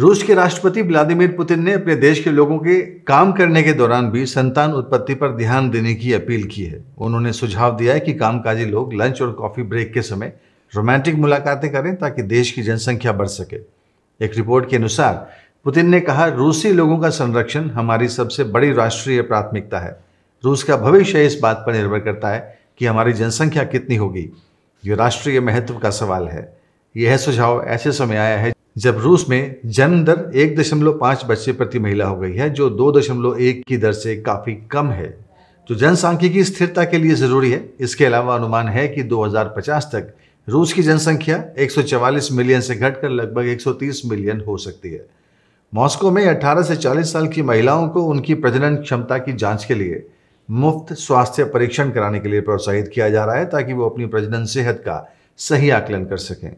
रूस के राष्ट्रपति व्लादिमीर पुतिन ने अपने देश के लोगों के काम करने के दौरान भी संतान उत्पत्ति पर ध्यान देने की अपील की है। उन्होंने सुझाव दिया है कि कामकाजी लोग लंच और कॉफ़ी ब्रेक के समय रोमांटिक मुलाकातें करें ताकि देश की जनसंख्या बढ़ सके। एक रिपोर्ट के अनुसार, पुतिन ने कहा, रूसी लोगों का संरक्षण हमारी सबसे बड़ी राष्ट्रीय प्राथमिकता है। रूस का भविष्य इस बात पर निर्भर करता है कि हमारी जनसंख्या कितनी होगी। ये राष्ट्रीय महत्व का सवाल है। यह सुझाव ऐसे समय आया है जब रूस में जन्म दर एक दशमलव पाँच बच्चे प्रति महिला हो गई है, जो दो दशमलव एक की दर से काफ़ी कम है। जो जनसांख्यिकी स्थिरता के लिए ज़रूरी है। इसके अलावा अनुमान है कि 2050 तक रूस की जनसंख्या 144 मिलियन से घटकर लगभग 130 मिलियन हो सकती है। मॉस्को में 18 से 40 साल की महिलाओं को उनकी प्रजनन क्षमता की जाँच के लिए मुफ़्त स्वास्थ्य परीक्षण कराने के लिए प्रोत्साहित किया जा रहा है, ताकि वो अपनी प्रजनन सेहत का सही आकलन कर सकें।